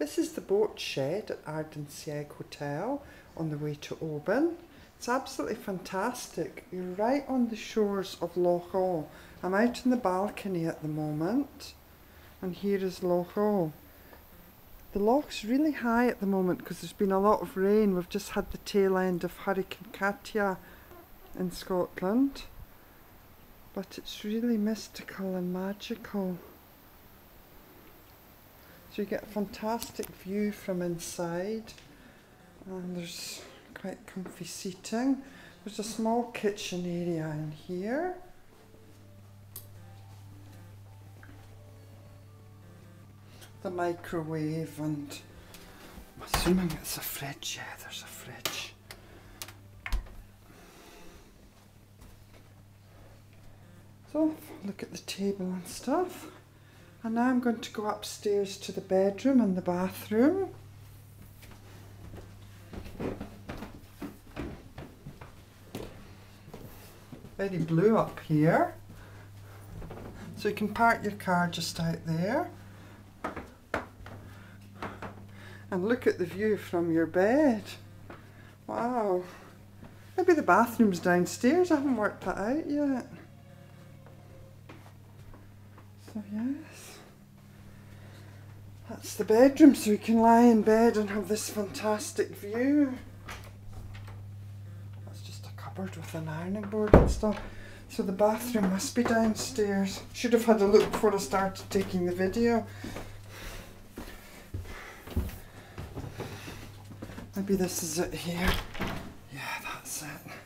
This is the boat shed at Ardanaiseig Hotel on the way to Oban. It's absolutely fantastic. You're right on the shores of Loch Awe. I'm out in the balcony at the moment and here is Loch Awe. The loch's really high at the moment because there's been a lot of rain. We've just had the tail end of Hurricane Katia in Scotland. But it's really mystical and magical. So you get a fantastic view from inside and there's quite comfy seating. There's a small kitchen area in here. The microwave and I'm assuming it's a fridge, yeah there's a fridge. So look at the table and stuff. And now I'm going to go upstairs to the bedroom and the bathroom. Very blue up here. So you can park your car just out there. And look at the view from your bed. Wow. Maybe the bathroom's downstairs. I haven't worked that out yet. So yes, that's the bedroom so you can lie in bed and have this fantastic view. That's just a cupboard with an ironing board and stuff. So the bathroom must be downstairs. Should have had a look before I started taking the video. Maybe this is it here. Yeah, that's it.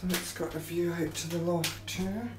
So it's got a view out to the loft too.